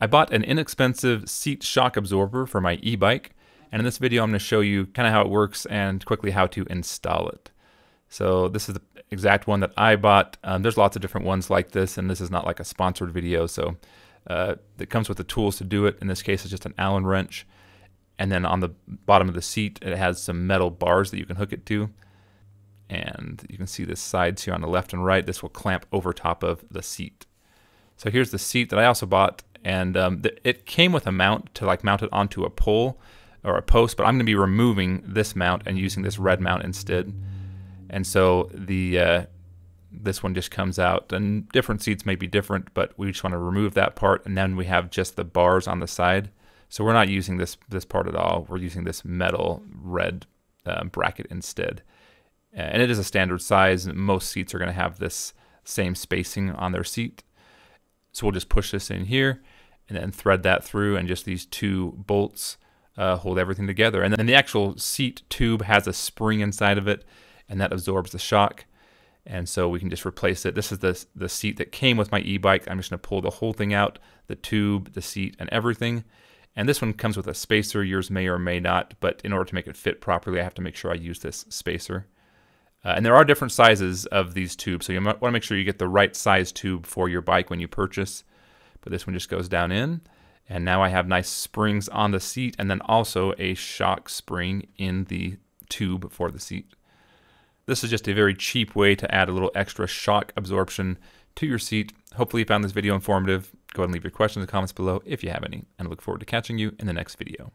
I bought an inexpensive seat shock absorber for my e-bike, and in this video I'm going to show you kind of how it works and quickly how to install it. So this is the exact one that I bought. Um, there's lots of different ones like this, and this is not like a sponsored video, so uh, it comes with the tools to do it. In this case, it's just an Allen wrench, and then on the bottom of the seat, it has some metal bars that you can hook it to. And you can see the sides here on the left and right. This will clamp over top of the seat. So here's the seat that I also bought and um, it came with a mount to like mount it onto a pole or a post, but I'm going to be removing this mount and using this red mount instead. And so the uh, this one just comes out, and different seats may be different, but we just want to remove that part, and then we have just the bars on the side. So we're not using this this part at all. We're using this metal red uh, bracket instead, and it is a standard size. Most seats are going to have this same spacing on their seat. So we'll just push this in here and then thread that through and just these two bolts uh, hold everything together. And then the actual seat tube has a spring inside of it and that absorbs the shock. And so we can just replace it. This is the, the seat that came with my e-bike. I'm just gonna pull the whole thing out, the tube, the seat, and everything. And this one comes with a spacer. Yours may or may not, but in order to make it fit properly, I have to make sure I use this spacer. Uh, and there are different sizes of these tubes, so you want to make sure you get the right size tube for your bike when you purchase. But this one just goes down in, and now I have nice springs on the seat, and then also a shock spring in the tube for the seat. This is just a very cheap way to add a little extra shock absorption to your seat. Hopefully you found this video informative. Go ahead and leave your questions and comments below if you have any, and I look forward to catching you in the next video.